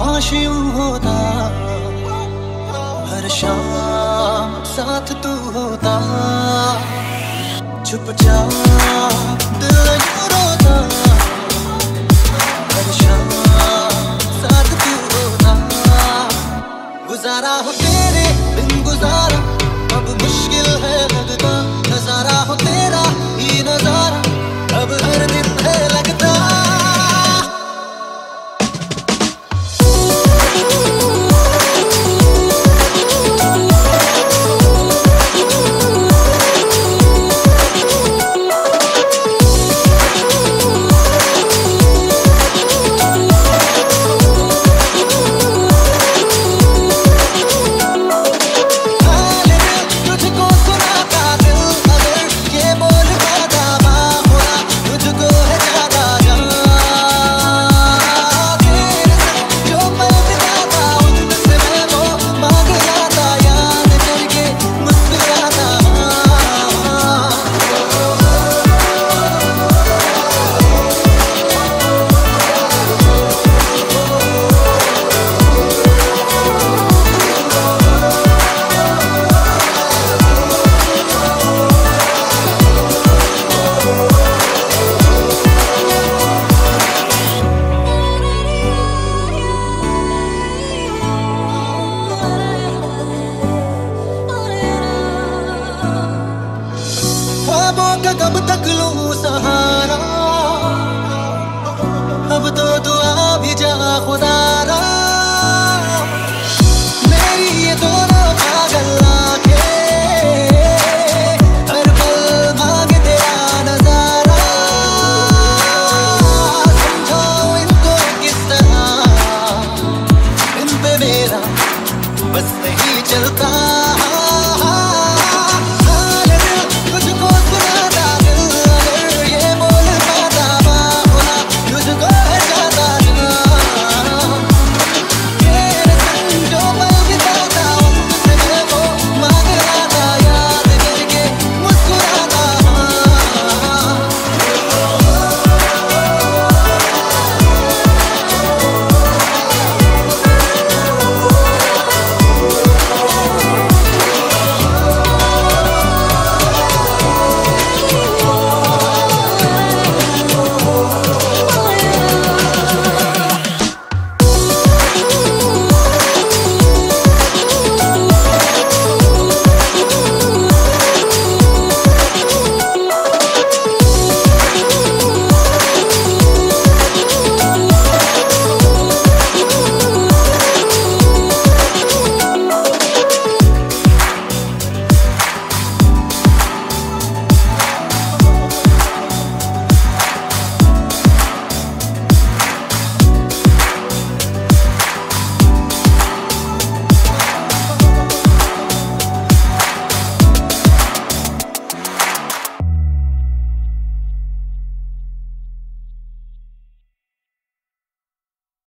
आशिम होता, हर शाम साथ तू होता। छुप जा दिल रोता साथ तू होता। गुजारा होता